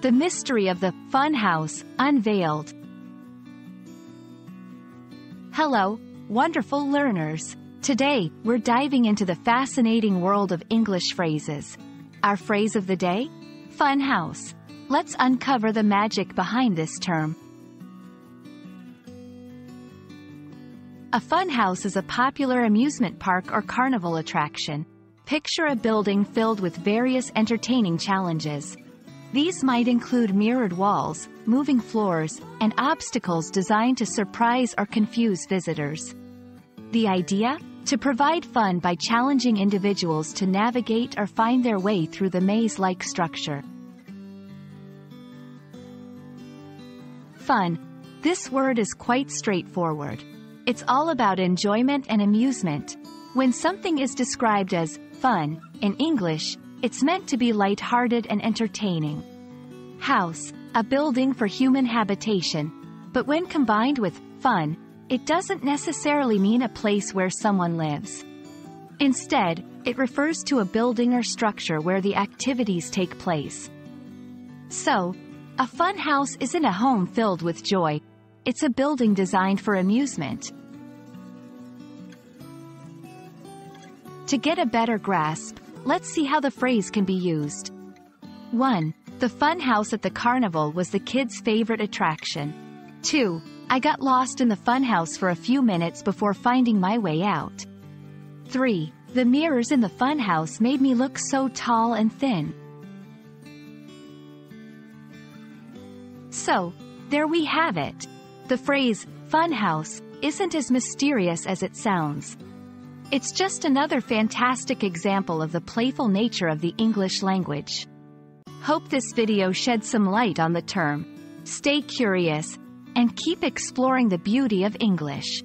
The mystery of the Fun House unveiled. Hello, wonderful learners. Today, we're diving into the fascinating world of English phrases. Our phrase of the day? Fun House. Let's uncover the magic behind this term. A fun house is a popular amusement park or carnival attraction. Picture a building filled with various entertaining challenges. These might include mirrored walls, moving floors, and obstacles designed to surprise or confuse visitors. The idea? To provide fun by challenging individuals to navigate or find their way through the maze-like structure. Fun. This word is quite straightforward. It's all about enjoyment and amusement. When something is described as fun, in English, it's meant to be light-hearted and entertaining. House, a building for human habitation. But when combined with fun, it doesn't necessarily mean a place where someone lives. Instead, it refers to a building or structure where the activities take place. So, a fun house isn't a home filled with joy. It's a building designed for amusement. To get a better grasp, let's see how the phrase can be used. 1. The fun house at the carnival was the kids' favorite attraction. 2. I got lost in the fun house for a few minutes before finding my way out. 3. The mirrors in the fun house made me look so tall and thin. So, there we have it. The phrase, fun house, isn't as mysterious as it sounds. It's just another fantastic example of the playful nature of the English language. Hope this video shed some light on the term. Stay curious, and keep exploring the beauty of English.